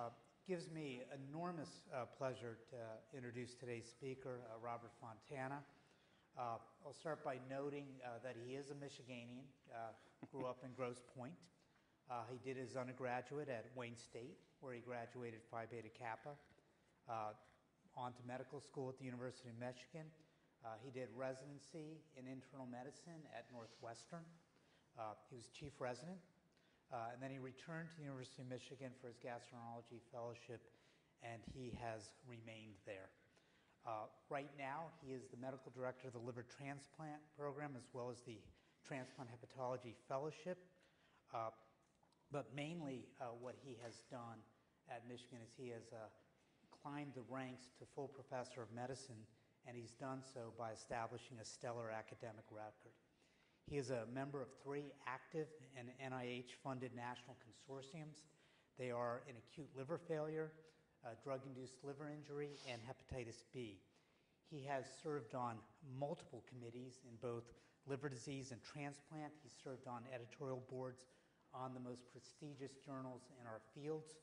Uh, gives me enormous uh, pleasure to introduce today's speaker, uh, Robert Fontana. Uh, I'll start by noting uh, that he is a Michiganian, grew up in Grosse Pointe. he did his undergraduate at Wayne State, where he graduated Phi Beta Kappa, on to medical school at the University of Michigan. he did residency in internal medicine at Northwestern. he was chief resident uh, and then he returned to the University of Michigan for his gastroenterology fellowship, and he has remained there. Uh, right now, he is the medical director of the liver transplant program as well as the transplant hepatology fellowship. Uh, but mainly, uh, what he has done at Michigan is he has uh, climbed the ranks to full professor of medicine, and he's done so by establishing a stellar academic record. He is a member of three active and NIH funded national consortiums. They are in acute liver failure, uh, drug induced liver injury, and hepatitis B. He has served on multiple committees in both liver disease and transplant. He served on editorial boards on the most prestigious journals in our fields,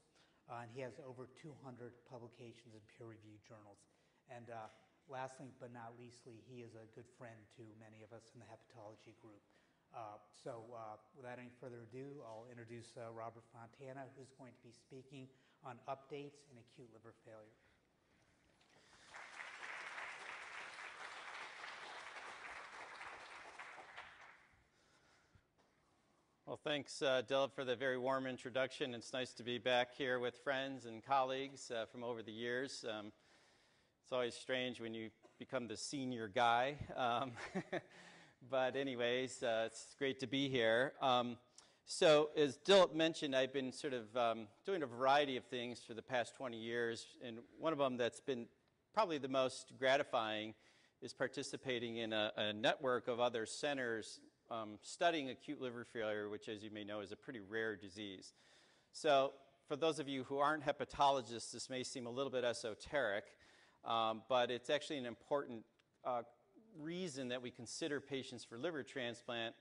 uh, and he has over 200 publications in peer reviewed journals. And uh, lastly but not leastly, he is a good friend to many of us in the hepatology group. Uh, so, uh, without any further ado, I'll introduce uh, Robert Fontana, who's going to be speaking on updates in acute liver failure. Well, thanks, uh, for the very warm introduction. It's nice to be back here with friends and colleagues uh, from over the years. Um, it's always strange when you become the senior guy. Um, but, anyways, uh, it's great to be here. Um, so, as Dilip mentioned, I've been sort of um, doing a variety of things for the past 20 years, and one of them that's been probably the most gratifying is participating in a, a network of other centers um, studying acute liver failure, which, as you may know, is a pretty rare disease. So, for those of you who aren't hepatologists, this may seem a little bit esoteric. Um, but it's actually an important uh, reason that we consider patients for liver transplant.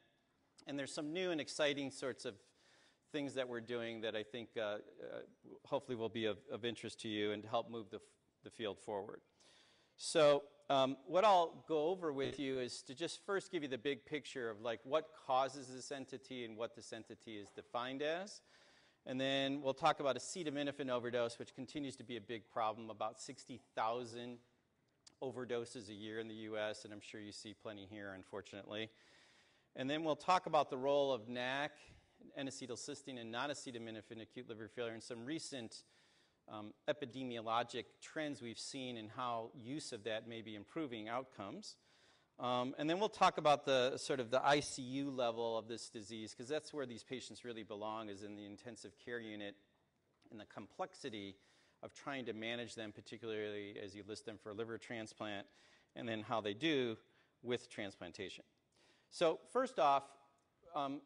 And there's some new and exciting sorts of things that we're doing that I think uh, uh, hopefully will be of, of, interest to you and help move the, the field forward. So, um, what I'll go over with you is to just first give you the big picture of like what causes this entity and what this entity is defined as. And then we'll talk about acetaminophen overdose, which continues to be a big problem, about 60,000 overdoses a year in the US, and I'm sure you see plenty here, unfortunately. And then we'll talk about the role of NAC, N-acetylcysteine, and non-acetaminophen acute liver failure, and some recent um, epidemiologic trends we've seen and how use of that may be improving outcomes. Um, and then we'll talk about the sort of the ICU level of this disease, because that's where these patients really belong, is in the intensive care unit, and the complexity of trying to manage them, particularly as you list them for liver transplant, and then how they do with transplantation. So, first off, um,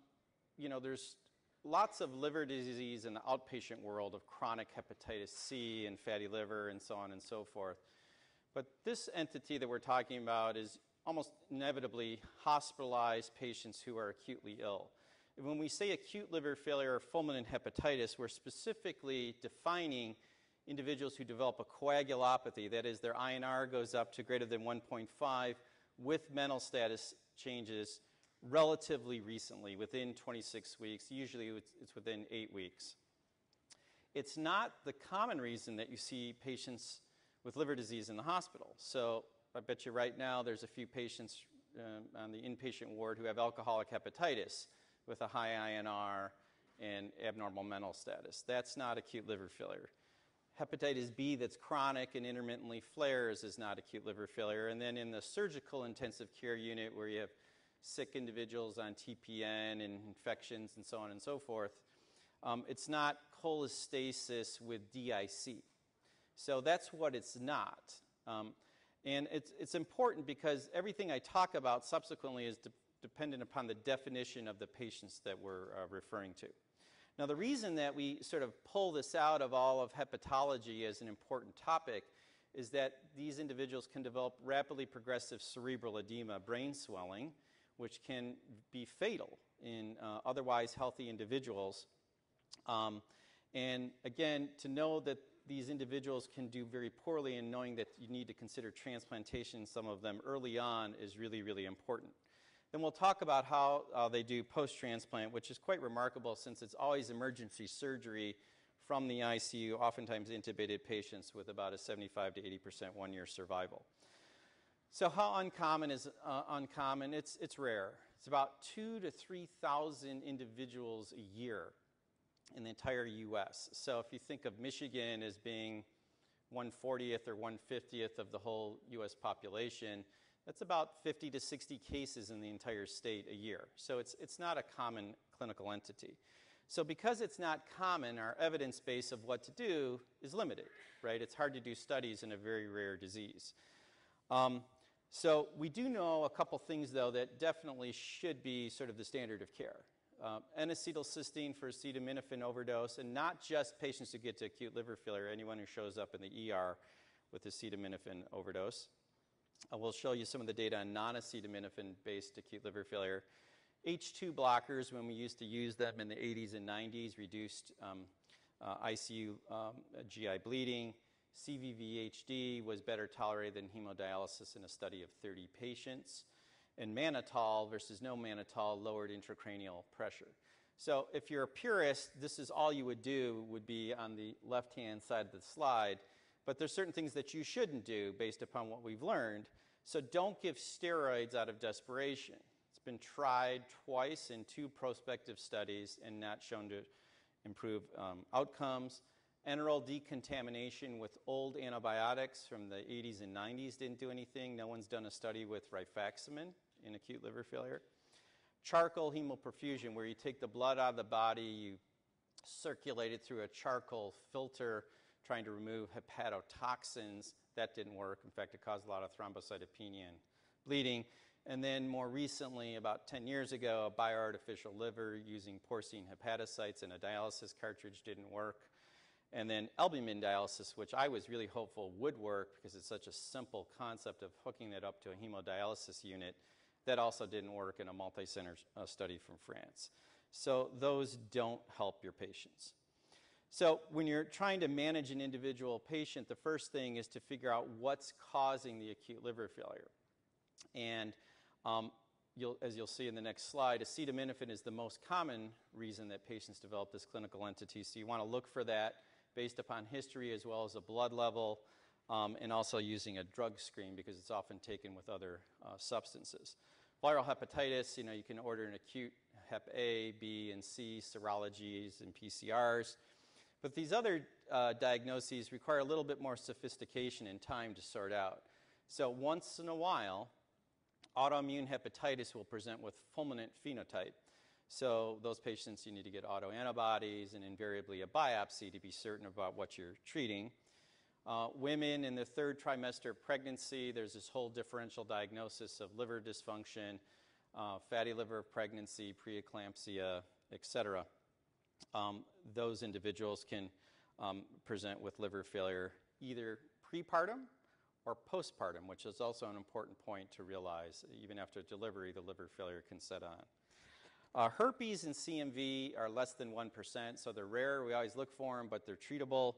you know, there's lots of liver disease in the outpatient world of chronic hepatitis C and fatty liver and so on and so forth. But this entity that we're talking about is almost inevitably hospitalized patients who are acutely ill. When we say acute liver failure or fulminant hepatitis, we're specifically defining individuals who develop a coagulopathy, that is, their INR goes up to greater than 1.5 with mental status changes relatively recently, within 26 weeks. Usually it's within eight weeks. It's not the common reason that you see patients with liver disease in the hospital. So I bet you right now there's a few patients um, on the inpatient ward who have alcoholic hepatitis with a high INR and abnormal mental status. That's not acute liver failure. Hepatitis B that's chronic and intermittently flares is not acute liver failure. And then in the surgical intensive care unit where you have sick individuals on TPN and infections and so on and so forth, um, it's not cholestasis with DIC. So that's what it's not. Um, and it's, it's important because everything I talk about subsequently is de- dependent upon the definition of the patients that we're uh, referring to. Now, the reason that we sort of pull this out of all of hepatology as an important topic is that these individuals can develop rapidly progressive cerebral edema, brain swelling, which can be fatal in uh, otherwise healthy individuals. Um, And again, to know that these individuals can do very poorly and knowing that you need to consider transplantation, some of them early on, is really, really important. Then we'll talk about how uh, they do post transplant, which is quite remarkable since it's always emergency surgery from the ICU, oftentimes intubated patients with about a 75 to 80% one year survival. So, how uncommon is uh, uncommon? It's, it's rare. It's about two to 3,000 individuals a year in the entire U.S. So, if you think of Michigan as being 140th or 150th of the whole U.S. population, that's about 50 to 60 cases in the entire state a year. So it's, it's not a common clinical entity. So because it's not common, our evidence base of what to do is limited, right? It's hard to do studies in a very rare disease. Um, so we do know a couple things, though, that definitely should be sort of the standard of care. Uh, N-acetylcysteine for acetaminophen overdose, and not just patients who get to acute liver failure, anyone who shows up in the ER with acetaminophen overdose. I will show you some of the data on non-acetaminophen-based acute liver failure. H2 blockers, when we used to use them in the 80s and 90s, reduced um, uh, ICU um, GI bleeding. CVVHD was better tolerated than hemodialysis in a study of 30 patients. And mannitol versus no mannitol lowered intracranial pressure. So if you're a purist, this is all you would do would be on the left-hand side of the slide. But there's certain things that you shouldn't do based upon what we've learned. So don't give steroids out of desperation. It's been tried twice in two prospective studies and not shown to improve um, outcomes. Enteral decontamination with old antibiotics from the 80s and 90s didn't do anything. No one's done a study with rifaximin in acute liver failure. Charcoal hemoperfusion, where you take the blood out of the body, you circulate it through a charcoal filter trying to remove hepatotoxins. That didn't work. In fact, it caused a lot of thrombocytopenia and bleeding. And then more recently, about 10 years ago, a bioartificial liver using porcine hepatocytes and a dialysis cartridge didn't work. And then albumin dialysis, which I was really hopeful would work because it's such a simple concept of hooking it up to a hemodialysis unit, that also didn't work in a multi center uh, study from France. So those don't help your patients. So, when you're trying to manage an individual patient, the first thing is to figure out what's causing the acute liver failure. And um, you'll, as you'll see in the next slide, acetaminophen is the most common reason that patients develop this clinical entity. So, you want to look for that based upon history as well as a blood level, um, and also using a drug screen because it's often taken with other uh, substances. Viral hepatitis, you know, you can order an acute Hep A, B, and C serologies and PCRs. But these other uh, diagnoses require a little bit more sophistication and time to sort out. So, once in a while, autoimmune hepatitis will present with fulminant phenotype. So, those patients, you need to get autoantibodies and invariably a biopsy to be certain about what you're treating. Uh, women in the third trimester of pregnancy, there's this whole differential diagnosis of liver dysfunction, uh, fatty liver pregnancy, preeclampsia, et cetera um, those individuals can um, present with liver failure either prepartum or postpartum, which is also an important point to realize. Even after delivery, the liver failure can set on. Uh, herpes and CMV are less than 1%, so they're rare. We always look for them, but they're treatable.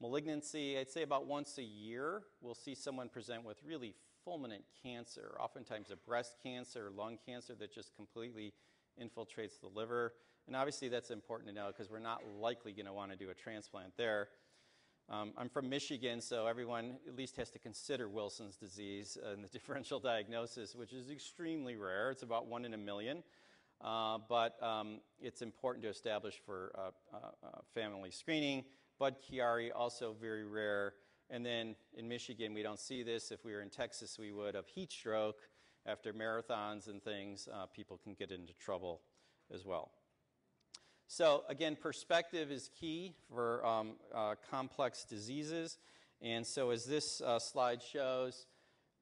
Malignancy, I'd say about once a year, we'll see someone present with really fulminant cancer, oftentimes a breast cancer, or lung cancer that just completely infiltrates the liver. And obviously, that's important to know because we're not likely going to want to do a transplant there. Um, I'm from Michigan, so everyone at least has to consider Wilson's disease and the differential diagnosis, which is extremely rare. It's about one in a million. Uh, but um, it's important to establish for uh, uh, family screening. Budd-Chiari, also very rare. And then in Michigan, we don't see this. If we were in Texas, we would of heat stroke. After marathons and things, uh, people can get into trouble as well. So, again, perspective is key for um, uh, complex diseases. And so, as this uh, slide shows,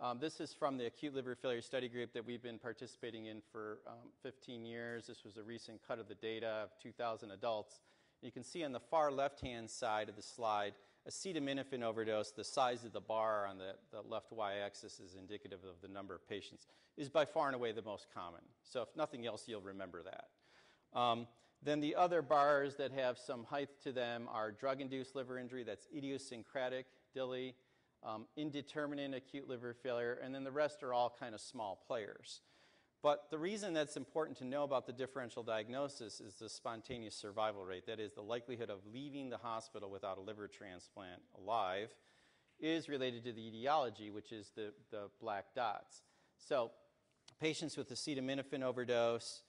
um, this is from the acute liver failure study group that we've been participating in for um, 15 years. This was a recent cut of the data of 2,000 adults. You can see on the far left hand side of the slide, acetaminophen overdose, the size of the bar on the, the left y axis is indicative of the number of patients, is by far and away the most common. So, if nothing else, you'll remember that. Um, Then the other bars that have some height to them are drug-induced liver injury, that's idiosyncratic, DILI, um, indeterminate acute liver failure, and then the rest are all kind of small players. But the reason that's important to know about the differential diagnosis is the spontaneous survival rate. That is, the likelihood of leaving the hospital without a liver transplant alive is related to the etiology, which is the, the black dots. So, patients with acetaminophen overdose,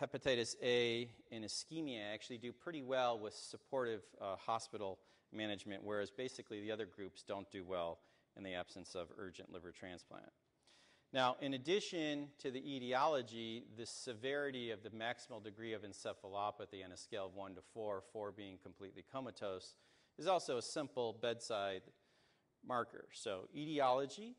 hepatitis A, and ischemia actually do pretty well with supportive uh, hospital management, whereas basically the other groups don't do well in the absence of urgent liver transplant. Now, in addition to the etiology, the severity of the maximal degree of encephalopathy on a scale of 1 to 4, 4 being completely comatose, is also a simple bedside marker. So, etiology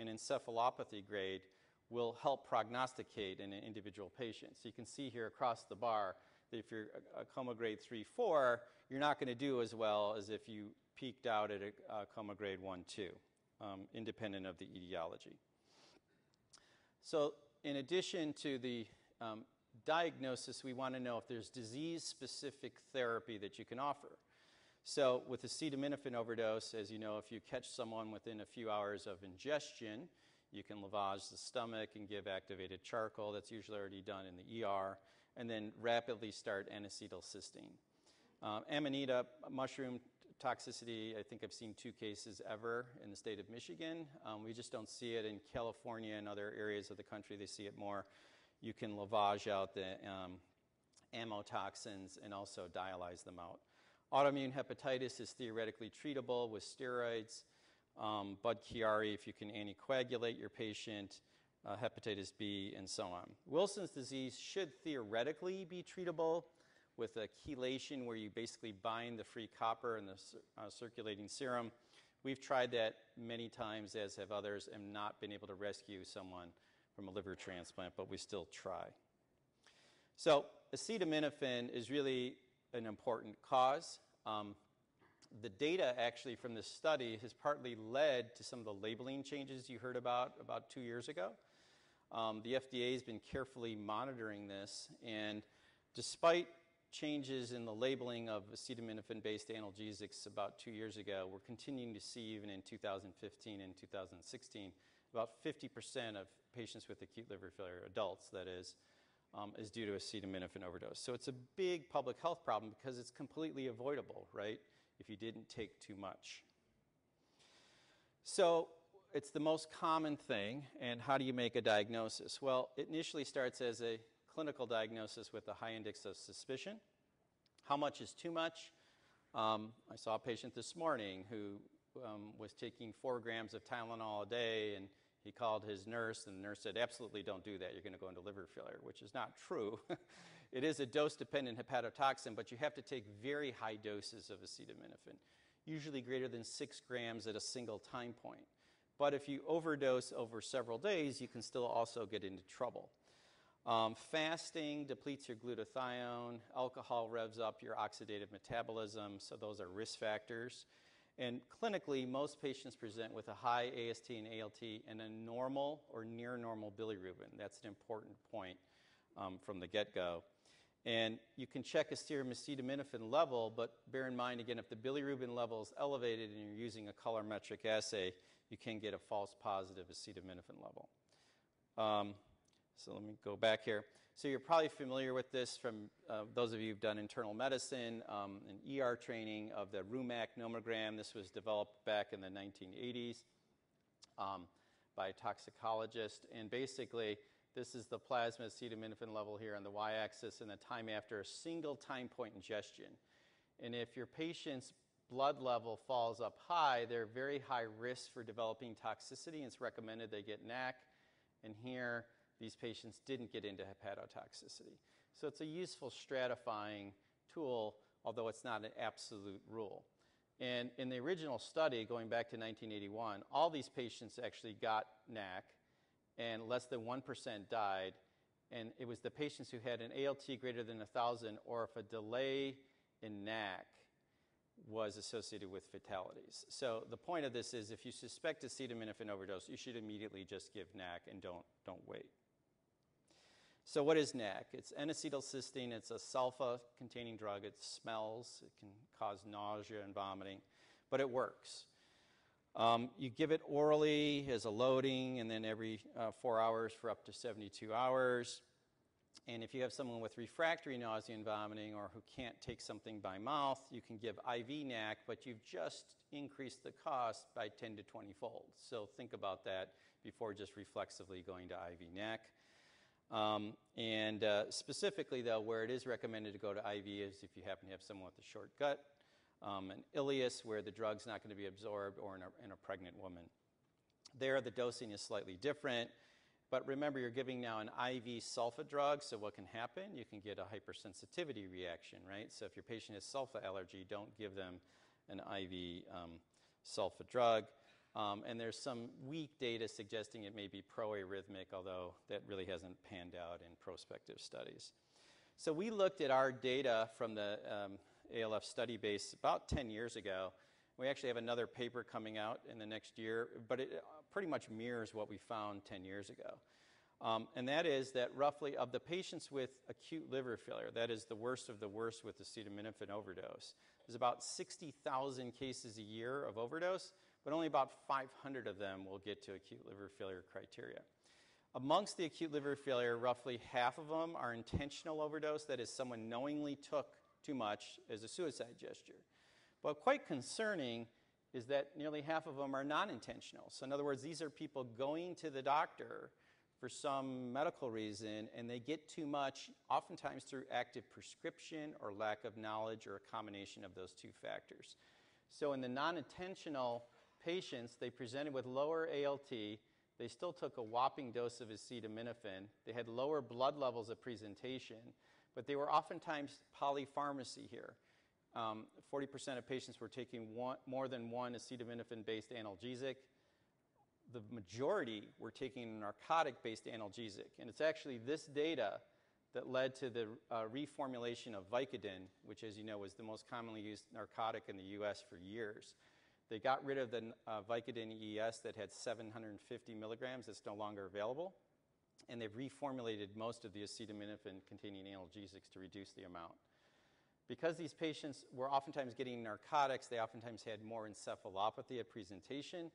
and encephalopathy grade will help prognosticate in an individual patient. So, you can see here across the bar that if you're a coma grade 3 4, you're not going to do as well as if you peaked out at a, coma grade 1 2, um, independent of the etiology. So, in addition to the um, diagnosis, we want to know if there's disease specific therapy that you can offer. So, with acetaminophen overdose, as you know, if you catch someone within a few hours of ingestion, you can lavage the stomach and give activated charcoal. That's usually already done in the ER. And then rapidly start N acetylcysteine. Um, Amanita mushroom toxicity, I think I've seen two cases ever in the state of Michigan. Um, we just don't see it in California and other areas of the country. They see it more. You can lavage out the um, amatoxins and also dialyze them out. Autoimmune hepatitis is theoretically treatable with steroids. Um, Budd Chiari, if you can anticoagulate your patient, uh, hepatitis B, and so on. Wilson's disease should theoretically be treatable with a chelation where you basically bind the free copper in the uh, circulating serum. We've tried that many times, as have others, and not been able to rescue someone from a liver transplant, but we still try. So, acetaminophen is really an important cause. Um, the data actually from this study has partly led to some of the labeling changes you heard about about two years ago. Um, the FDA has been carefully monitoring this, and despite changes in the labeling of acetaminophen based analgesics about two years ago, we're continuing to see, even in 2015 and 2016, about 50% of patients with acute liver failure, adults that is, um, is due to acetaminophen overdose. So it's a big public health problem because it's completely avoidable, right, if you didn't take too much. So it's the most common thing, and how do you make a diagnosis? Well, it initially starts as a clinical diagnosis with a high index of suspicion. How much is too much? Um, I saw a patient this morning who um, was taking four grams of Tylenol a day, and he called his nurse, and the nurse said, Absolutely don't do that. You're going to go into liver failure, which is not true. it is a dose dependent hepatotoxin, but you have to take very high doses of acetaminophen, usually greater than six grams at a single time point. But if you overdose over several days, you can still also get into trouble. Um, fasting depletes your glutathione. Alcohol revs up your oxidative metabolism, so those are risk factors. And clinically, most patients present with a high AST and ALT and a normal or near normal bilirubin. That's an important point um, from the get go. And you can check a serum acetaminophen level, but bear in mind again, if the bilirubin level is elevated and you're using a colorimetric assay, you can get a false positive acetaminophen level. Um, so let me go back here. So you're probably familiar with this from uh, those of you who've done internal medicine um, and ER training of the Rumack nomogram. This was developed back in the 1980s um, by a toxicologist. And basically, this is the plasma acetaminophen level here on the y-axis and the time after a single time point ingestion. And if your patient's blood level falls up high, they're very high risk for developing toxicity, it's recommended they get NAC. And here, these patients didn't get into hepatotoxicity. So it's a useful stratifying tool, although it's not an absolute rule. And in the original study, going back to 1981, all these patients actually got NAC, and less than 1% died. And it was the patients who had an ALT greater than 1,000 or if a delay in NAC was associated with fatalities. So the point of this is if you suspect acetaminophen overdose, you should immediately just give NAC and don't, don't wait. So, what is NAC? It's N acetylcysteine. It's a sulfa containing drug. It smells, it can cause nausea and vomiting, but it works. Um, you give it orally as a loading and then every uh, four hours for up to 72 hours. And if you have someone with refractory nausea and vomiting or who can't take something by mouth, you can give IV NAC, but you've just increased the cost by 10 to 20 fold. So think about that before just reflexively going to IV NAC. Um, and uh, specifically, though, where it is recommended to go to IV is if you happen to have someone with a short gut, um, an ileus where the drug's not going to be absorbed, or in a, in a pregnant woman. There, the dosing is slightly different. But remember, you're giving now an IV sulfa drug, so what can happen? You can get a hypersensitivity reaction, right? So if your patient has sulfa allergy, don't give them an IV um, sulfa drug. Um, and there's some weak data suggesting it may be proarrhythmic, although that really hasn't panned out in prospective studies. So we looked at our data from the um, ALF study base about 10 years ago. We actually have another paper coming out in the next year, but it uh, pretty much mirrors what we found 10 years ago. Um, and that is that roughly of the patients with acute liver failure, that is the worst of the worst with acetaminophen overdose, there's about 60,000 cases a year of overdose, but only about 500 of them will get to acute liver failure criteria. Amongst the acute liver failure, roughly half of them are intentional overdose, that is, someone knowingly took too much as a suicide gesture. But quite concerning is that nearly half of them are non intentional. So, in other words, these are people going to the doctor for some medical reason and they get too much, oftentimes through active prescription or lack of knowledge or a combination of those two factors. So, in the non intentional patients, they presented with lower ALT. They still took a whopping dose of acetaminophen. They had lower blood levels at presentation, but they were oftentimes polypharmacy here. Um, 40% of patients were taking one, more than one acetaminophen based analgesic. The majority were taking a narcotic based analgesic. And it's actually this data that led to the uh, reformulation of Vicodin, which, as you know, was the most commonly used narcotic in the US for years. They got rid of the uh, Vicodin ES that had 750 milligrams, that's no longer available. And they've reformulated most of the acetaminophen containing analgesics to reduce the amount. Because these patients were oftentimes getting narcotics, they oftentimes had more encephalopathy at presentation,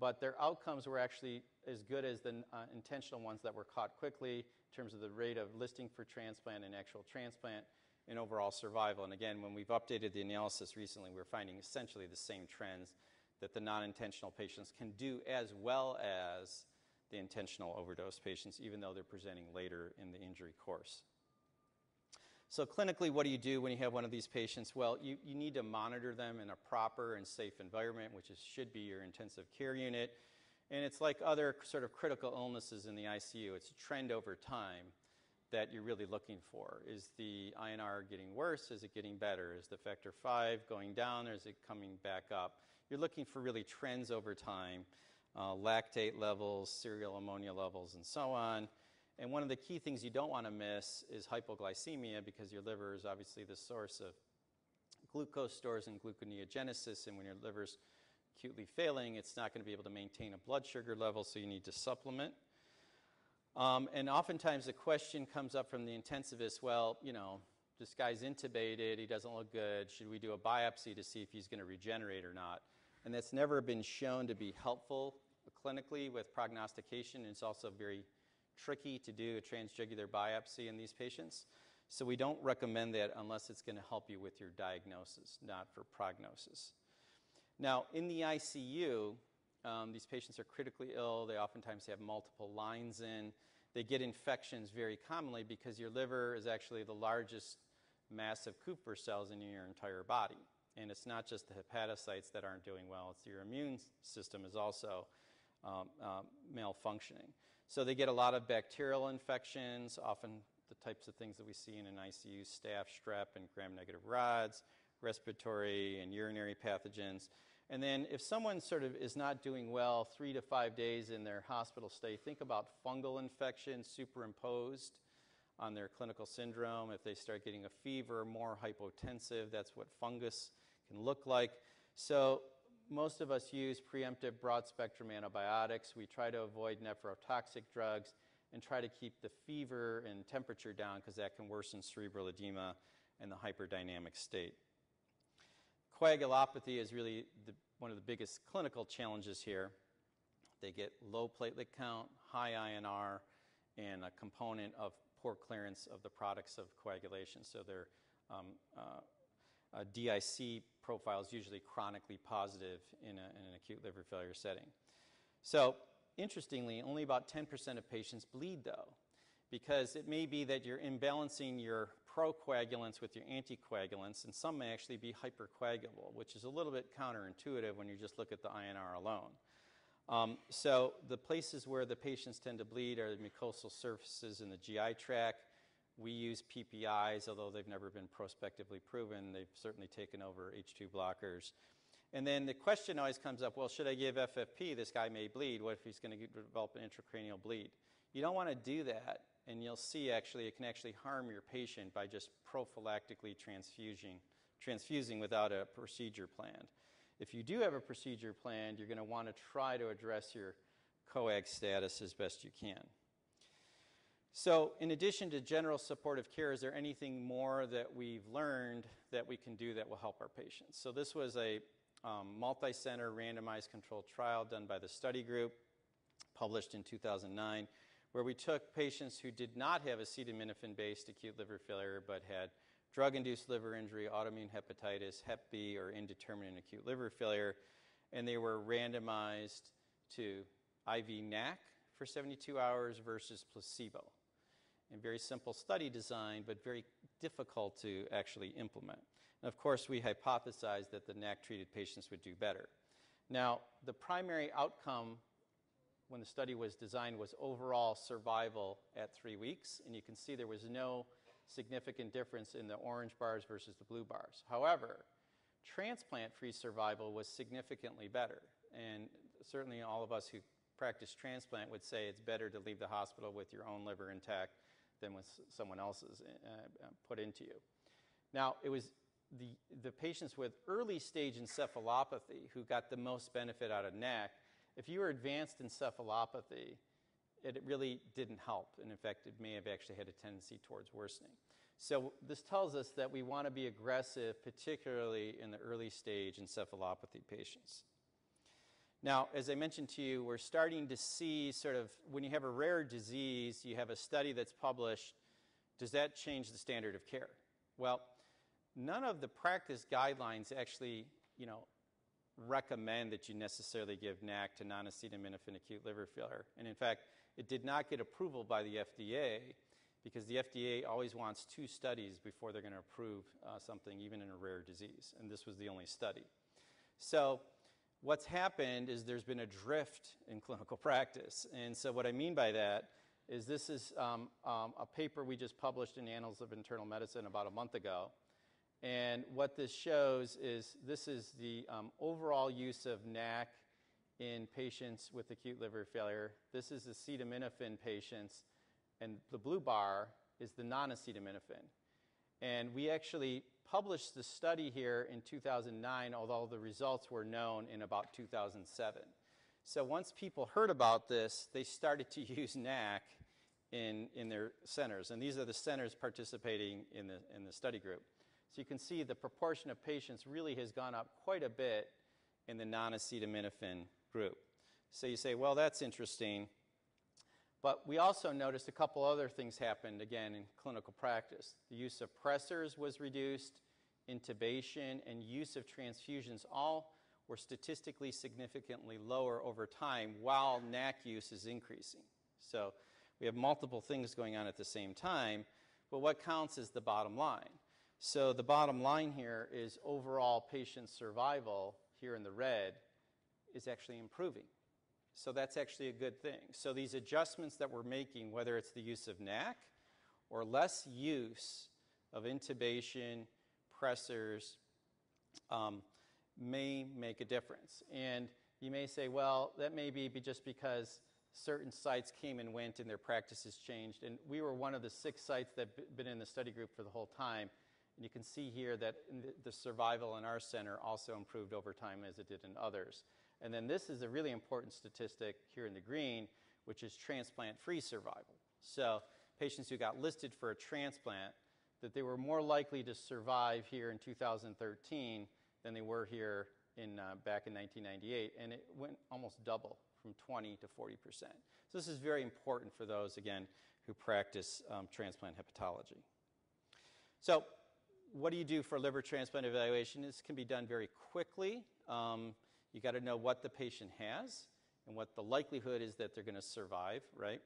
but their outcomes were actually as good as the uh, intentional ones that were caught quickly in terms of the rate of listing for transplant and actual transplant and overall survival. And again, when we've updated the analysis recently, we're finding essentially the same trends that the non intentional patients can do as well as the intentional overdose patients, even though they're presenting later in the injury course. So, clinically, what do you do when you have one of these patients? Well, you, you need to monitor them in a proper and safe environment, which is, should be your intensive care unit. And it's like other sort of critical illnesses in the ICU, it's a trend over time that you're really looking for. Is the INR getting worse? Is it getting better? Is the factor five going down or is it coming back up? You're looking for really trends over time, uh, lactate levels, serial ammonia levels, and so on. And one of the key things you don't want to miss is hypoglycemia because your liver is obviously the source of glucose stores and gluconeogenesis. And when your liver's acutely failing, it's not going to be able to maintain a blood sugar level, so you need to supplement. Um, and oftentimes the question comes up from the intensivist well, you know, this guy's intubated, he doesn't look good. Should we do a biopsy to see if he's going to regenerate or not? And that's never been shown to be helpful clinically with prognostication. It's also very tricky to do a transjugular biopsy in these patients. So we don't recommend that unless it's going to help you with your diagnosis, not for prognosis. Now, in the ICU, um, these patients are critically ill. They oftentimes have multiple lines in. They get infections very commonly because your liver is actually the largest mass of Kupffer cells in your entire body. And it's not just the hepatocytes that aren't doing well, it's your immune system is also um, uh, malfunctioning. So they get a lot of bacterial infections, often the types of things that we see in an ICU staph, strep, and gram negative rods, respiratory and urinary pathogens. And then if someone sort of is not doing well three to five days in their hospital stay, think about fungal infection superimposed on their clinical syndrome. If they start getting a fever, more hypotensive, that's what fungus can look like. So most of us use preemptive broad spectrum antibiotics. We try to avoid nephrotoxic drugs. and try to keep the fever and temperature down because that can worsen cerebral edema and the hyperdynamic state. Coagulopathy is really the, one of the biggest clinical challenges here. They get low platelet count, high INR, and a component of poor clearance of the products of coagulation. So their um, uh, DIC profile is usually chronically positive in, a, in an acute liver failure setting. So interestingly, only about 10% of patients bleed though, because it may be that you're imbalancing your procoagulants with your anticoagulants, and some may actually be hypercoagulable, which is a little bit counterintuitive when you just look at the INR alone. Um, so the places where the patients tend to bleed are the mucosal surfaces in the GI tract. We use PPIs, although they've never been prospectively proven. They've certainly taken over H2 blockers. And then the question always comes up well, should I give FFP? This guy may bleed. What if he's going to develop an intracranial bleed? You don't want to do that, and you'll see actually it can actually harm your patient by just prophylactically transfusing, transfusing without a procedure planned. If you do have a procedure planned, you're going to want to try to address your coag status as best you can. So, in addition to general supportive care, is there anything more that we've learned that we can do that will help our patients? So, this was a um, multi center randomized controlled trial done by the study group, published in 2009, where we took patients who did not have acetaminophen based acute liver failure but had drug induced liver injury, autoimmune hepatitis, Hep B, or indeterminate acute liver failure, and they were randomized to IV NAC for 72 hours versus placebo. A very simple study design, but very difficult to actually implement. And of course, we hypothesized that the NAC treated patients would do better. Now, the primary outcome when the study was designed was overall survival at three weeks, and you can see there was no significant difference in the orange bars versus the blue bars. However, transplant free survival was significantly better, and certainly all of us who practice transplant would say it's better to leave the hospital with your own liver intact than with someone else's uh, put into you. Now, it was the, the patients with early stage encephalopathy who got the most benefit out of NAC, if you were advanced encephalopathy, it really didn't help. And in fact, it may have actually had a tendency towards worsening. So this tells us that we want to be aggressive, particularly in the early stage encephalopathy patients. Now, as I mentioned to you, we're starting to see sort of when you have a rare disease, you have a study that's published, does that change the standard of care? Well, none of the practice guidelines actually, you know, recommend that you necessarily give NAC to non-acetaminophen acute liver failure. And in fact, it did not get approval by the FDA because the FDA always wants two studies before they're going to approve uh, something, even in a rare disease. And this was the only study. So what's happened is there's been a drift in clinical practice. And so what I mean by that is this is um, um, a paper we just published in Annals of Internal Medicine about a month ago. And what this shows is this is the um, overall use of NAC in patients with acute liver failure. This is acetaminophen patients, and the blue bar is the non acetaminophen. And we actually published the study here in 2009, although the results were known in about 2007. So once people heard about this, they started to use NAC in, in their centers. And these are the centers participating in the, in the study group. So you can see the proportion of patients really has gone up quite a bit in the non acetaminophen group. So you say, well, that's interesting. But we also noticed a couple other things happened again in clinical practice. The use of pressors was reduced, intubation, and use of transfusions all were statistically significantly lower over time while NAC use is increasing. So we have multiple things going on at the same time, but what counts is the bottom line. So the bottom line here is overall patient survival here in the red is actually improving. So that's actually a good thing. So these adjustments that we're making, whether it's the use of NAC or less use of intubation, pressors, um, may make a difference. And you may say, well, that may be just because certain sites came and went and their practices changed. And we were one of the six sites that been in the study group for the whole time. And you can see here that the survival in our center also improved over time as it did in others. And then this is a really important statistic here in the green, which is transplant free survival. So, patients who got listed for a transplant, that they were more likely to survive here in 2013 than they were here in, uh, back in 1998, and it went almost double from 20 to 40 percent. So this is very important for those, again, who practice um, transplant hepatology. So what do you do for liver transplant evaluation? This can be done very quickly. Um, you got to know what the patient has and what the likelihood is that they're going to survive, right?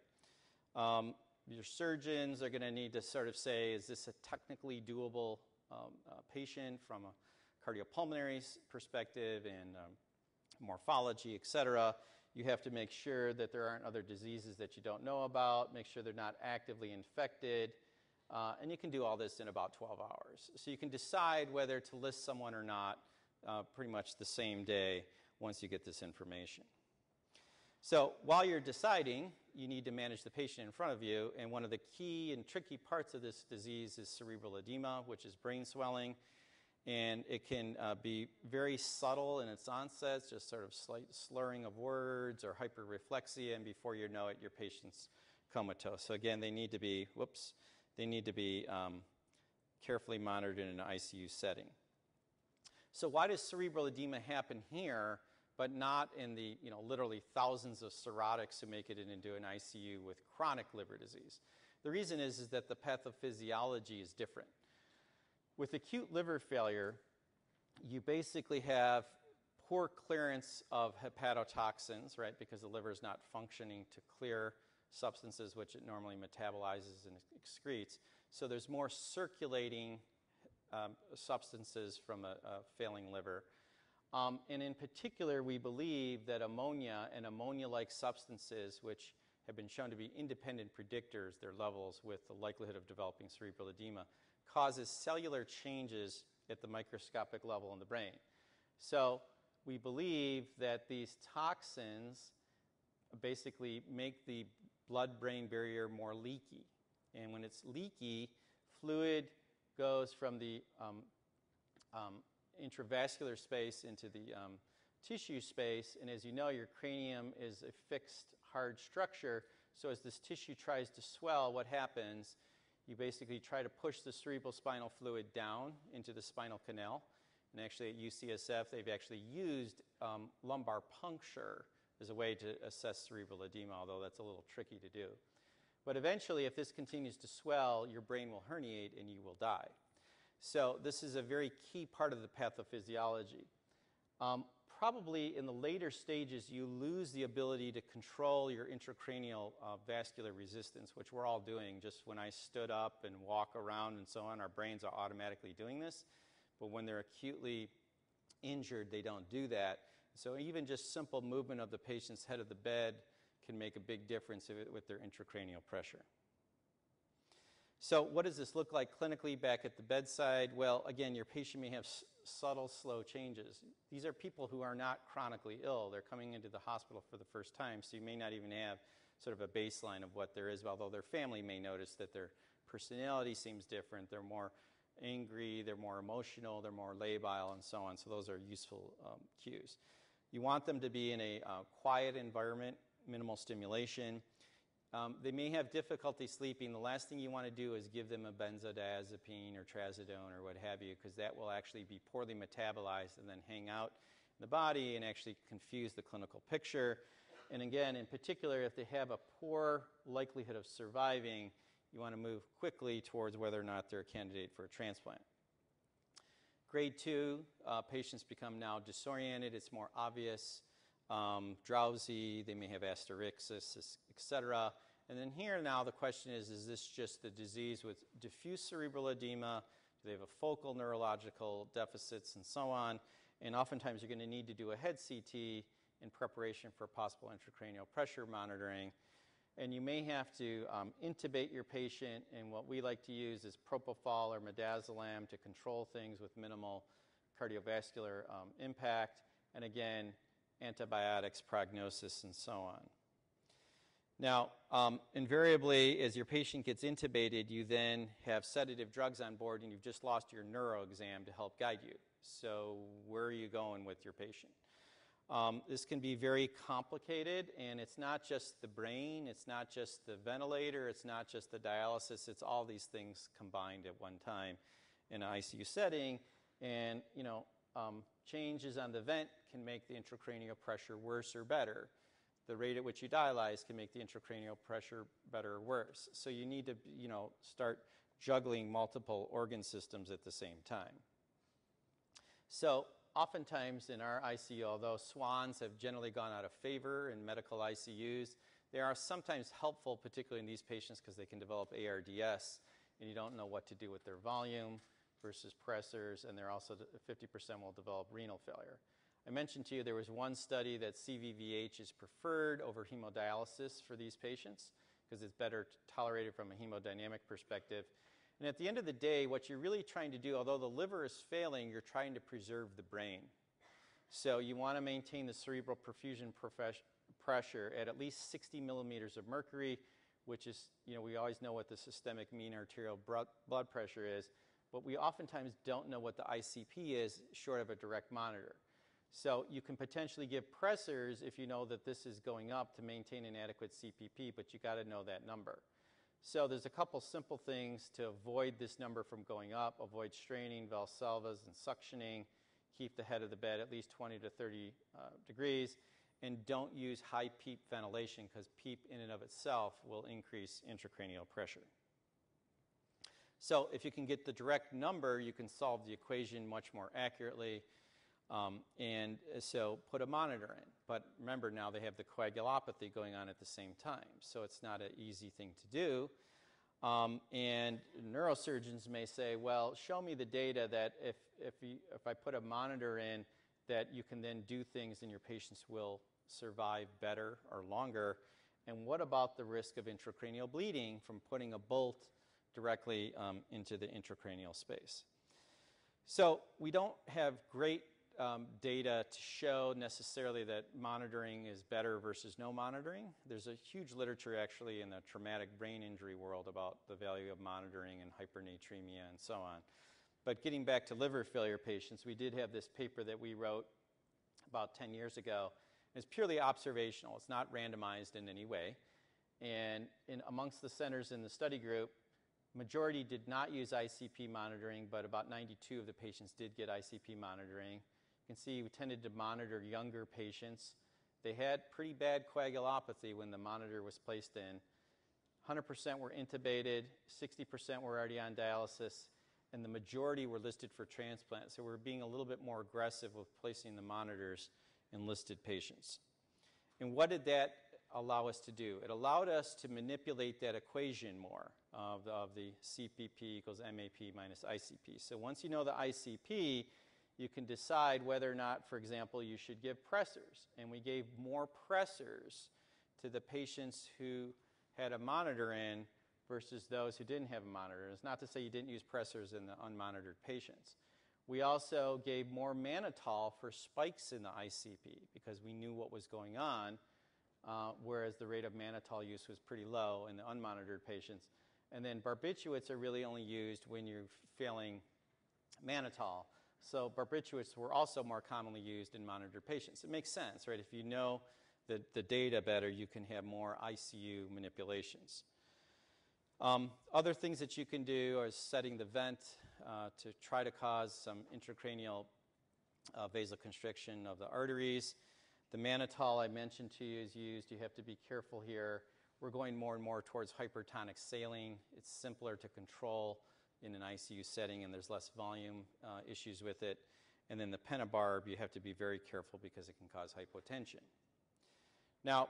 Um, your surgeons are going to need to sort of say, is this a technically doable um, uh, patient from a cardiopulmonary perspective and um, morphology, et cetera. You have to make sure that there aren't other diseases that you don't know about, make sure they're not actively infected, uh, and you can do all this in about 12 hours. So you can decide whether to list someone or not uh, pretty much the same day once you get this information. So while you're deciding, you need to manage the patient in front of you, and one of the key and tricky parts of this disease is cerebral edema, which is brain swelling and it can uh, be very subtle in its onset, just sort of slight slurring of words or hyperreflexia, and before you know it, your patient's comatose. So again, they need to be, whoops, they need to be um, carefully monitored in an ICU setting. So why does cerebral edema happen here, but not in the, you know, literally thousands of cirrhotics who make it into an ICU with chronic liver disease? The reason is, is that the pathophysiology is different. With acute liver failure, you basically have poor clearance of hepatotoxins, right, because the liver is not functioning to clear substances which it normally metabolizes and excretes. So there's more circulating um, substances from a, a failing liver. Um, and in particular, we believe that ammonia and ammonia like substances, which have been shown to be independent predictors, their levels with the likelihood of developing cerebral edema, causes cellular changes at the microscopic level in the brain. So we believe that these toxins basically make the blood brain barrier more leaky. And when it's leaky, fluid goes from the um, um, intravascular space into the um, tissue space. And as you know, your cranium is a fixed, hard structure. So as this tissue tries to swell, what happens you basically try to push the cerebral spinal fluid down into the spinal canal. And actually, at UCSF, they've actually used um, lumbar puncture as a way to assess cerebral edema, although that's a little tricky to do. But eventually, if this continues to swell, your brain will herniate and you will die. So, this is a very key part of the pathophysiology. Um, probably in the later stages, you lose the ability to control your intracranial uh, vascular resistance, which we're all doing. Just when I stood up and walk around and so on, our brains are automatically doing this. But when they're acutely injured, they don't do that. So even just simple movement of the patient's head of the bed can make a big difference with their intracranial pressure. So, what does this look like clinically back at the bedside? Well, again, your patient may have s- subtle, slow changes. These are people who are not chronically ill. They're coming into the hospital for the first time, so you may not even have sort of a baseline of what there is, although their family may notice that their personality seems different. They're more angry, they're more emotional, they're more labile, and so on. So, those are useful um, cues. You want them to be in a uh, quiet environment, minimal stimulation. Um, they may have difficulty sleeping. The last thing you want to do is give them a benzodiazepine or trazodone or what have you, because that will actually be poorly metabolized and then hang out in the body and actually confuse the clinical picture. And again, in particular, if they have a poor likelihood of surviving, you want to move quickly towards whether or not they're a candidate for a transplant. Grade two, uh, patients become now disoriented. It's more obvious um, drowsy, they may have asterixis, etc. And then here now the question is is this just the disease with diffuse cerebral edema? Do they have a focal neurological deficits and so on? And oftentimes you're going to need to do a head CT in preparation for possible intracranial pressure monitoring. And you may have to um, intubate your patient, and what we like to use is propofol or midazolam to control things with minimal cardiovascular um, impact. And again, antibiotics, prognosis, and so on. Now, um, invariably, as your patient gets intubated, you then have sedative drugs on board, and you've just lost your neuro exam to help guide you. So, where are you going with your patient? Um, this can be very complicated, and it's not just the brain, it's not just the ventilator, it's not just the dialysis, it's all these things combined at one time in an ICU setting. And, you know, um, changes on the vent can make the intracranial pressure worse or better. The rate at which you dialyze can make the intracranial pressure better or worse. So you need to, you know, start juggling multiple organ systems at the same time. So oftentimes in our ICU, although swans have generally gone out of favor in medical ICUs, they are sometimes helpful, particularly in these patients, because they can develop ARDS and you don't know what to do with their volume versus pressors, and they're also 50% will develop renal failure. I mentioned to you there was one study that CVVH is preferred over hemodialysis for these patients because it's better tolerated from a hemodynamic perspective. And at the end of the day, what you're really trying to do, although the liver is failing, you're trying to preserve the brain. So you want to maintain the cerebral perfusion pressure at at least 60 millimeters of mercury, which is, you know, we always know what the systemic mean arterial blood pressure is, but we oftentimes don't know what the ICP is short of a direct monitor. So you can potentially give pressors if you know that this is going up to maintain an adequate CPP, but you got to know that number. So there's a couple simple things to avoid this number from going up. Avoid straining, valsalvas, and suctioning. Keep the head of the bed at least 20 to 30 uh, degrees. And don't use high PEEP ventilation because PEEP in and of itself will increase intracranial pressure. So if you can get the direct number, you can solve the equation much more accurately. Um, and so put a monitor in. But remember, now they have the coagulopathy going on at the same time. So it's not an easy thing to do. Um, and neurosurgeons may say, well, show me the data that if, if, you, if I put a monitor in, that you can then do things and your patients will survive better or longer. And what about the risk of intracranial bleeding from putting a bolt directly um, into the intracranial space? So we don't have great um, data to show necessarily that monitoring is better versus no monitoring. There's a huge literature actually in the traumatic brain injury world about the value of monitoring and hypernatremia and so on. But getting back to liver failure patients, we did have this paper that we wrote about 10 years ago. It's purely observational, it's not randomized in any way. And in, amongst the centers in the study group, majority did not use ICP monitoring, but about 92 of the patients did get ICP monitoring. You can see we tended to monitor younger patients. They had pretty bad coagulopathy when the monitor was placed in. 100% were intubated, 60% were already on dialysis, and the majority were listed for transplant. So we're being a little bit more aggressive with placing the monitors in listed patients. And what did that allow us to do? It allowed us to manipulate that equation more of the, of the CPP equals MAP minus ICP. So once you know the ICP, you can decide whether or not, for example, you should give pressors. And we gave more pressors to the patients who had a monitor in versus those who didn't have a monitor. It's not to say you didn't use pressors in the unmonitored patients. We also gave more mannitol for spikes in the ICP because we knew what was going on, uh, whereas the rate of mannitol use was pretty low in the unmonitored patients. And then barbiturates are really only used when you're failing mannitol. So barbiturates were also more commonly used in monitored patients. It makes sense, right? If you know the, the data better, you can have more ICU manipulations. Um, other things that you can do are setting the vent uh, to try to cause some intracranial uh, vasoconstriction of the arteries. The mannitol I mentioned to you is used. You have to be careful here. We're going more and more towards hypertonic saline. It's simpler to control in an ICU setting and there's less volume uh, issues with it. And then the pentobarb, you have to be very careful because it can cause hypotension. Now,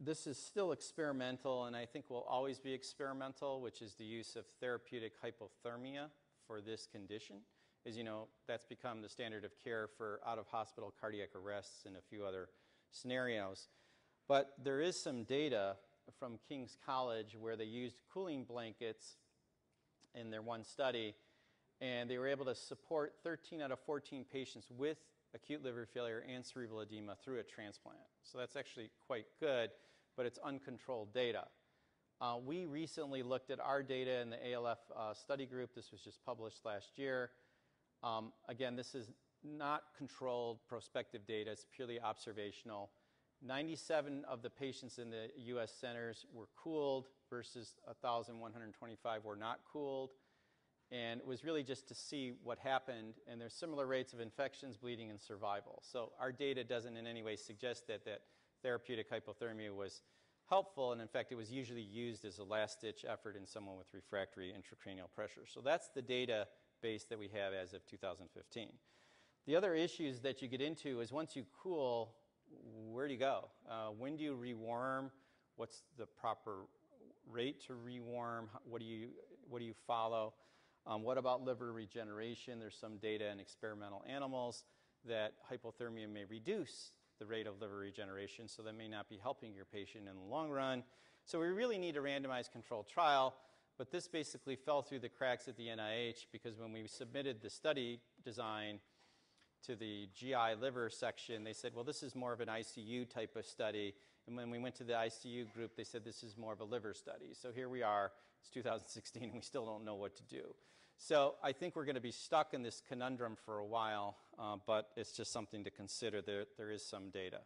this is still experimental and I think will always be experimental, which is the use of therapeutic hypothermia for this condition. As you know, that's become the standard of care for out of hospital cardiac arrests and a few other scenarios. But there is some data from King's College where they used cooling blankets in their one study, and they were able to support 13 out of 14 patients with acute liver failure and cerebral edema through a transplant. So that's actually quite good, but it's uncontrolled data. Uh, we recently looked at our data in the ALF uh, study group. This was just published last year. Um, again, this is not controlled prospective data, it's purely observational. 97 of the patients in the US centers were cooled versus 1,125 were not cooled. And it was really just to see what happened. And there's similar rates of infections, bleeding, and survival. So our data doesn't in any way suggest that, that therapeutic hypothermia was helpful. And in fact, it was usually used as a last ditch effort in someone with refractory intracranial pressure. So that's the data base that we have as of 2015. The other issues that you get into is once you cool, where do you go? Uh, when do you rewarm? What's the proper rate to rewarm? What do you, what do you follow? Um, what about liver regeneration? There's some data in experimental animals that hypothermia may reduce the rate of liver regeneration, so that may not be helping your patient in the long run. So we really need a randomized controlled trial, but this basically fell through the cracks at the NIH because when we submitted the study design to the GI liver section, they said, well, this is more of an ICU type of study. And when we went to the ICU group, they said this is more of a liver study. So here we are, it's 2016, and we still don't know what to do. So I think we're going to be stuck in this conundrum for a while, uh, but it's just something to consider. There, there is some data.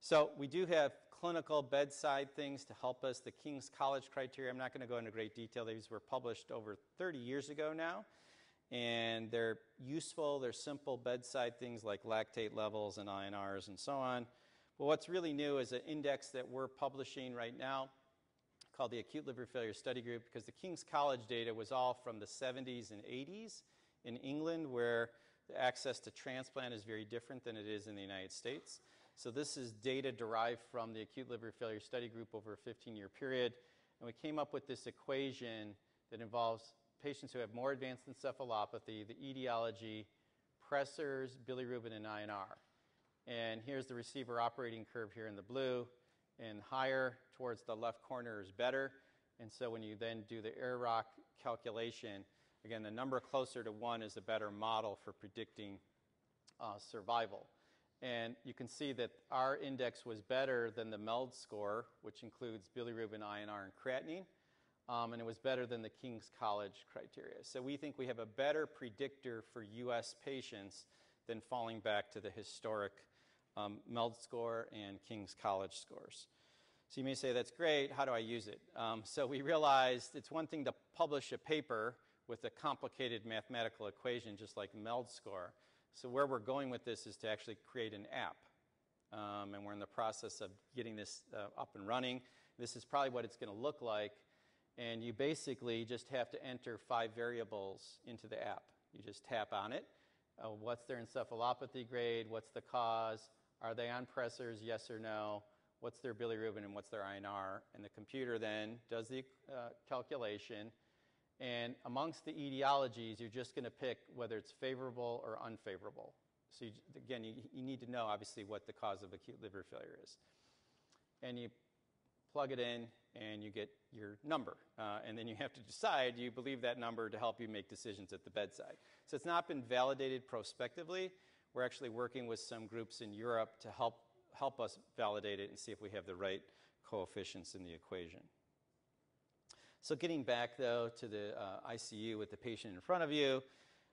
So we do have clinical bedside things to help us. The King's College criteria, I'm not going to go into great detail. These were published over 30 years ago now and they're useful. They're simple bedside things like lactate levels and INRs and so on. But what's really new is an index that we're publishing right now called the Acute Liver Failure Study Group because the King's College data was all from the 70s and 80s in England, where the access to transplant is very different than it is in the United States. So this is data derived from the Acute Liver Failure Study Group over a 15 year period. And we came up with this equation that involves patients who have more advanced encephalopathy, the etiology, pressors, bilirubin, and INR. And here's the receiver operating curve here in the blue. And higher towards the left corner is better. And so when you then do the AUROC calculation, again, the number closer to one is a better model for predicting uh, survival. And you can see that our index was better than the MELD score, which includes bilirubin, INR, and creatinine um, and it was better than the King's College criteria. So we think we have a better predictor for U.S. patients than falling back to the historic um, MELD score and King's College scores. So you may say, that's great, how do I use it? Um, so we realized it's one thing to publish a paper with a complicated mathematical equation just like MELD score. So where we're going with this is to actually create an app. Um, and we're in the process of getting this uh, up and running. This is probably what it's going to look like and you basically just have to enter five variables into the app. You just tap on it. Uh, what's their encephalopathy grade? What's the cause? Are they on pressors? Yes or no? What's their bilirubin and what's their INR? And the computer then does the uh, calculation. And amongst the etiologies, you're just going to pick whether it's favorable or unfavorable. So, you, again, you, you need to know obviously what the cause of acute liver failure is. And you plug it in, and you get your number. Uh, and then you have to decide do you believe that number to help you make decisions at the bedside. So it's not been validated prospectively. We're actually working with some groups in Europe to help, help us validate it and see if we have the right coefficients in the equation. So, getting back though to the uh, ICU with the patient in front of you,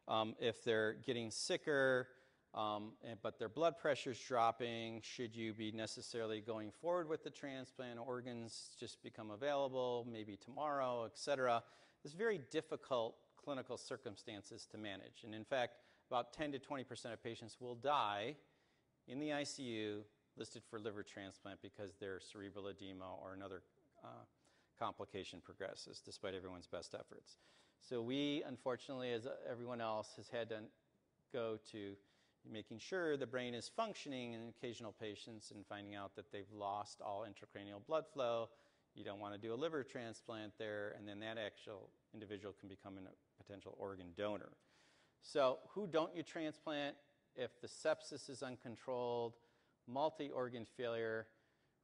um, if they're getting sicker, um, and, but their blood pressure is dropping. Should you be necessarily going forward with the transplant? Organs just become available, maybe tomorrow, et cetera. It's very difficult clinical circumstances to manage. And in fact, about 10 to 20% of patients will die in the ICU listed for liver transplant because their cerebral edema or another uh, complication progresses, despite everyone's best efforts. So we, unfortunately, as everyone else, has had to go to making sure the brain is functioning in occasional patients and finding out that they've lost all intracranial blood flow. You don't want to do a liver transplant there, and then that actual individual can become a potential organ donor. So, who don't you transplant if the sepsis is uncontrolled, multi organ failure,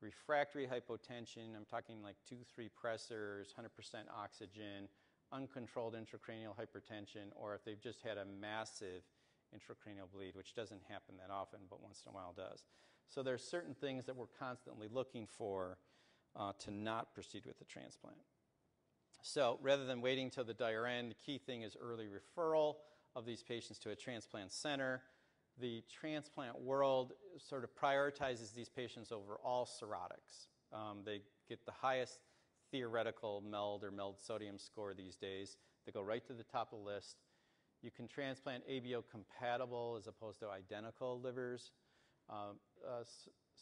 refractory hypotension? I'm talking like two, three pressors, 100% oxygen, uncontrolled intracranial hypertension, or if they've just had a massive intracranial bleed, which doesn't happen that often, but once in a while does. So there are certain things that we're constantly looking for uh, to not proceed with the transplant. So rather than waiting till the dire end, the key thing is early referral of these patients to a transplant center. The transplant world sort of prioritizes these patients over all cirrhotics. Um, they get the highest theoretical MELD or MELD sodium score these days. They go right to the top of the list. You can transplant ABO compatible as opposed to identical livers. Um, uh,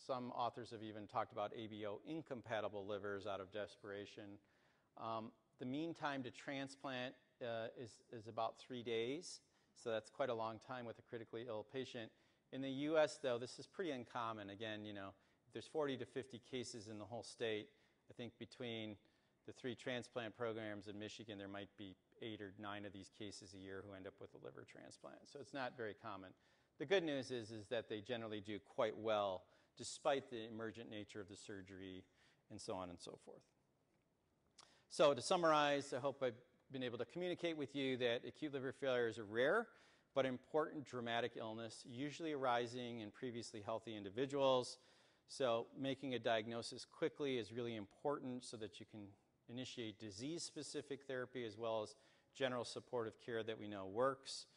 some authors have even talked about ABO incompatible livers out of desperation. Um, the mean time to transplant uh, is, is about three days, so that's quite a long time with a critically ill patient. In the US, though, this is pretty uncommon. Again, you know, there's 40 to 50 cases in the whole state. I think between the three transplant programs in Michigan, there might be eight or nine of these cases a year who end up with a liver transplant. So it's not very common. The good news is, is that they generally do quite well despite the emergent nature of the surgery and so on and so forth. So to summarize, I hope I've been able to communicate with you that acute liver failure is a rare but important dramatic illness, usually arising in previously healthy individuals. So making a diagnosis quickly is really important so that you can initiate disease-specific therapy as well as general supportive care that we know works.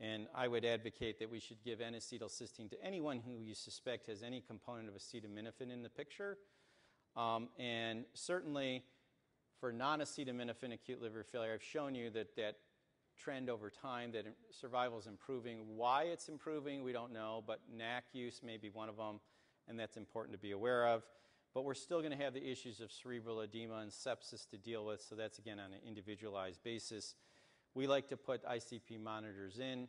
And I would advocate that we should give N-acetylcysteine to anyone who you suspect has any component of acetaminophen in the picture. Um, and certainly for non-acetaminophen acute liver failure, I've shown you that that trend over time, that survival is improving. Why it's improving, we don't know, but NAC use may be one of them, and that's important to be aware of. But we're still going to have the issues of cerebral edema and sepsis to deal with, so that's again on an individualized basis. We like to put ICP monitors in.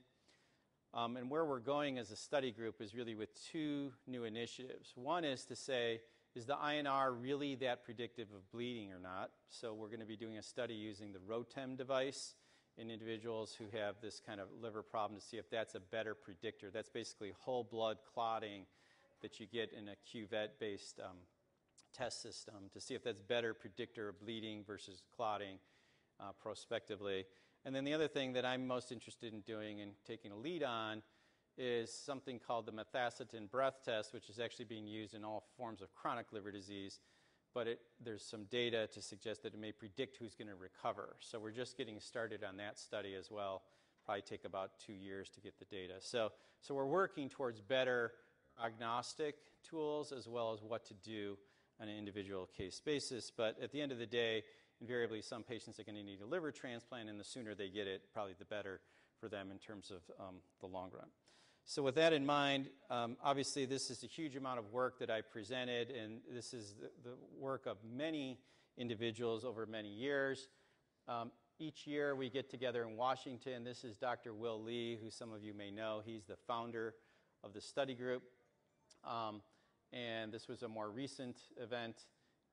Um, and where we're going as a study group is really with two new initiatives. One is to say, is the INR really that predictive of bleeding or not? So we're going to be doing a study using the ROTEM device in individuals who have this kind of liver problem to see if that's a better predictor. That's basically whole blood clotting that you get in a cuvette-based um, test system to see if that's better predictor of bleeding versus clotting uh, prospectively. And then the other thing that I'm most interested in doing and taking a lead on is something called the methacetin breath test, which is actually being used in all forms of chronic liver disease. But it, there's some data to suggest that it may predict who's going to recover. So we're just getting started on that study as well. Probably take about two years to get the data. So, so we're working towards better prognostic tools as well as what to do on an individual case basis. But at the end of the day, invariably some patients are going to need a liver transplant, and the sooner they get it, probably the better for them in terms of um, the long run. So, with that in mind, um, obviously, this is a huge amount of work that I presented, and this is the, the work of many individuals over many years. Um, each year, we get together in Washington. This is Dr. Will Lee, who some of you may know. He's the founder of the study group. Um, and this was a more recent event.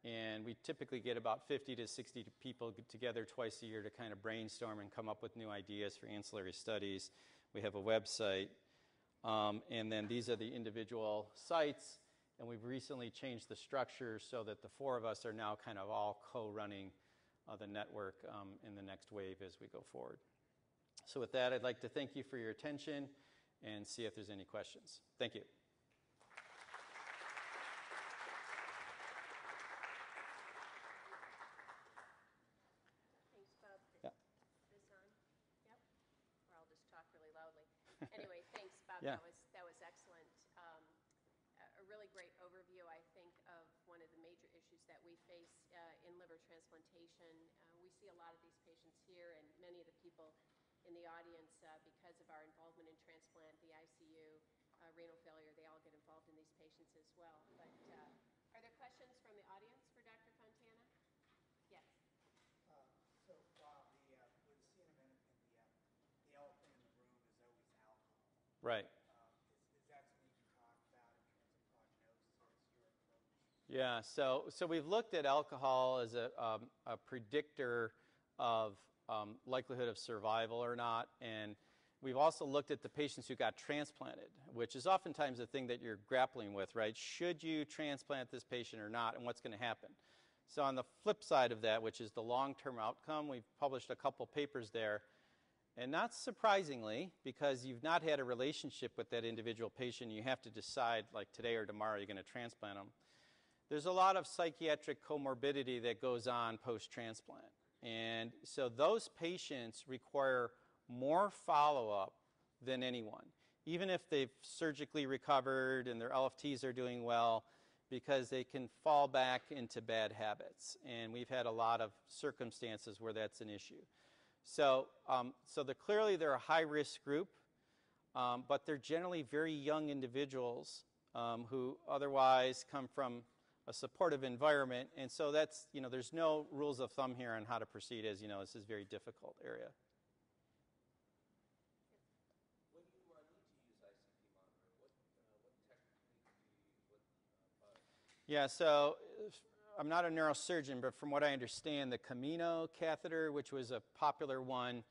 And we typically get about 50 to 60 people together twice a year to kind of brainstorm and come up with new ideas for ancillary studies. We have a website. Um, and then these are the individual sites. And we've recently changed the structure so that the four of us are now kind of all co running uh, the network um, in the next wave as we go forward. So, with that, I'd like to thank you for your attention and see if there's any questions. Thank you. Thanks, Bob. Yeah. This on? Yep. Or I'll just talk really loudly. Anyway, thanks, Bob. Yeah. That was, that was excellent. Um, A really great overview, I think, of one of the major issues that we face uh, in liver transplantation. Uh, We see a lot of these patients here and many of the people in the audience uh, because of our involvement in transplant, the ICU, uh, renal failure, they all get involved in these patients as well. But uh, are there questions from the audience for Dr. Fontana? Yes. Uh, So, Bob, the, uh, with acetaminophen, the, uh, the elephant in the room is always alcohol. Right. Uh, Is is that something you can talk about in terms of prognosis, your approach? Yeah, so, so we've looked at alcohol as a, um, a predictor of um, likelihood of survival or not. And we've also looked at the patients who got transplanted, which is oftentimes the thing that you're grappling with, right? Should you transplant this patient or not, and what's going to happen? So, on the flip side of that, which is the long term outcome, we've published a couple papers there. And not surprisingly, because you've not had a relationship with that individual patient, you have to decide, like today or tomorrow, you're going to transplant them. There's a lot of psychiatric comorbidity that goes on post transplant. And so those patients require more follow up than anyone, even if they've surgically recovered and their LFTs are doing well, because they can fall back into bad habits. And we've had a lot of circumstances where that's an issue. So, um, so they're, clearly they're a high risk group, um, but they're generally very young individuals um, who otherwise come from a supportive environment. And so that's, you know, there's no rules of thumb here on how to proceed. As you know, this is a very difficult area. Uh, need to use ICP monitor, what, uh, what technique do you use? What product? Yeah, so uh, I'm not a neurosurgeon, but from what I understand, the Camino catheter, which was a popular one,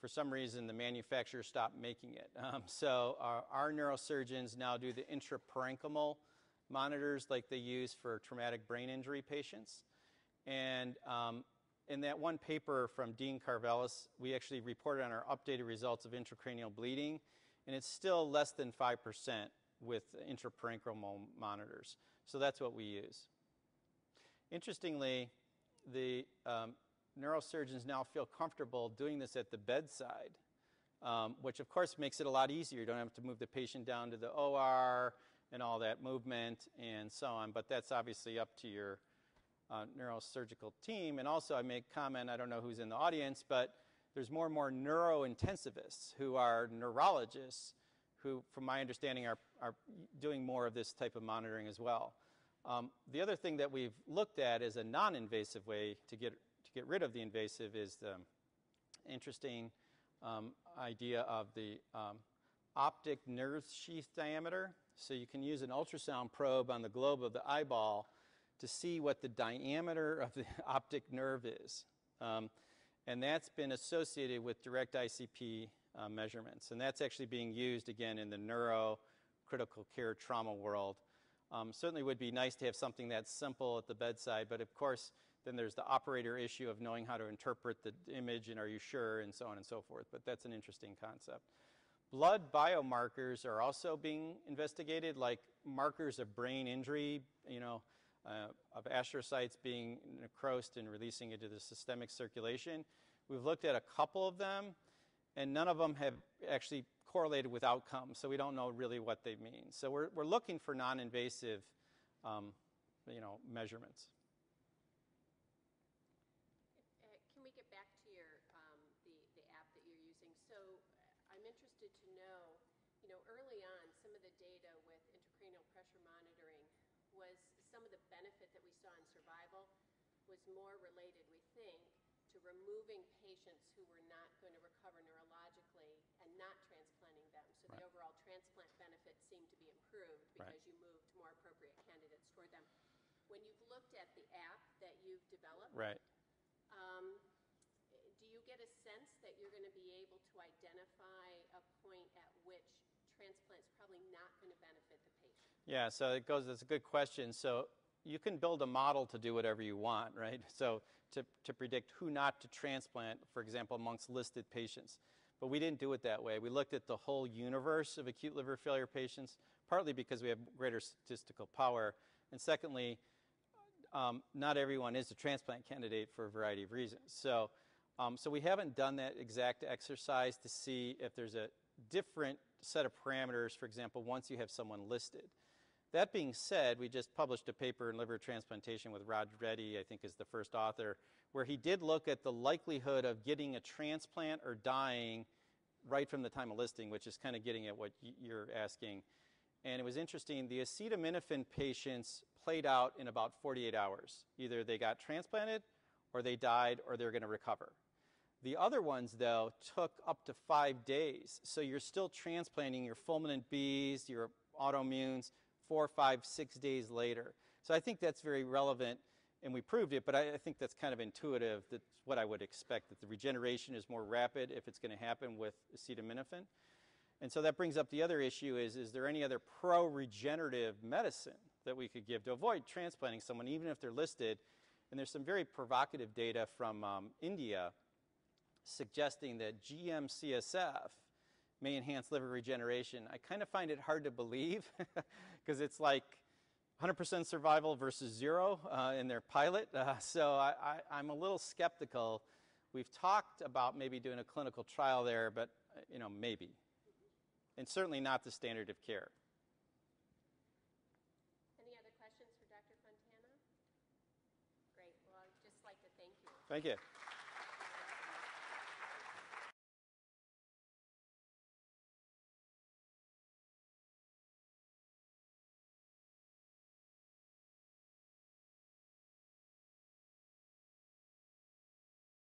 for some reason the manufacturer stopped making it. Um, so our, our neurosurgeons now do the intraparenchymal monitors like they use for traumatic brain injury patients. And um, in that one paper from Dean Karvellas, we actually reported on our updated results of intracranial bleeding, and it's still less than 5% with intraparenchymal monitors. So that's what we use. Interestingly, the um, neurosurgeons now feel comfortable doing this at the bedside, um, which of course makes it a lot easier. You don't have to move the patient down to the OR and all that movement and so on, but that's obviously up to your uh, neurosurgical team. And also, I make comment, I don't know who's in the audience, but there's more and more neurointensivists who are neurologists who, from my understanding, are, are doing more of this type of monitoring as well. Um, the other thing that we've looked at as a non invasive way to get, to get rid of the invasive is the interesting um, idea of the um, optic nerve sheath diameter. So you can use an ultrasound probe on the globe of the eyeball to see what the diameter of the optic nerve is. Um, and that's been associated with direct ICP uh, measurements. And that's actually being used again in the neuro critical care trauma world. Um, certainly would be nice to have something that's simple at the bedside, but of course, then there's the operator issue of knowing how to interpret the image and are you sure and so on and so forth. But that's an interesting concept. Blood biomarkers are also being investigated, like markers of brain injury, you know, uh, of astrocytes being necrosed and releasing into the systemic circulation. We've looked at a couple of them, and none of them have actually correlated with outcomes, so we don't know really what they mean. So we're, we're looking for non-invasive, um, you know, measurements. Uh, Can we get back to your, um, the, the app that you're using? So uh, I'm interested to know, you know, early on, some of the data with intracranial pressure monitoring was some of the benefit that we saw in survival was more related, we think, to removing patients who were not going to recover neurologically and not transplanting them. Right. the overall transplant benefits seem to be improved because you moved more appropriate candidates toward them. When you've looked at the app that you've developed, Right. um, do you get a sense that you're going to be able to identify a point at which transplant's probably not going to benefit the patient? Yeah, so it goes, that's a good question. So you can build a model to do whatever you want, right? So to, to predict who not to transplant, for example, amongst listed patients. But we didn't do it that way. We looked at the whole universe of acute liver failure patients, partly because we have greater statistical power, and secondly, um, not everyone is a transplant candidate for a variety of reasons. So, um, so we haven't done that exact exercise to see if there's a different set of parameters, for example, once you have someone listed. That being said, we just published a paper in liver transplantation with Raj Reddy, I think is the first author, where he did look at the likelihood of getting a transplant or dying right from the time of listing, which is kind of getting at what you're asking. And it was interesting, the acetaminophen patients played out in about 48 hours. Either they got transplanted, or they died, or they're going to recover. The other ones, though, took up to five days. So you're still transplanting your fulminant Bs, your autoimmunes, four, five, six days later. So I think that's very relevant, and we proved it, but I, I think that's kind of intuitive. That's what I would expect, that the regeneration is more rapid if it's going to happen with acetaminophen. And so that brings up the other issue is, is there any other pro-regenerative medicine that we could give to avoid transplanting someone, even if they're listed? And there's some very provocative data from um, India suggesting that GM-CSF may enhance liver regeneration. I kind of find it hard to believe because it's like 100% survival versus zero uh, in their pilot. Uh, so I, am a little skeptical We've talked about maybe doing a clinical trial there, but uh, you know, maybe. And certainly not the standard of care. Any other questions for Dr. Fontana? Great. Well, I'd just like to thank you. Thank you.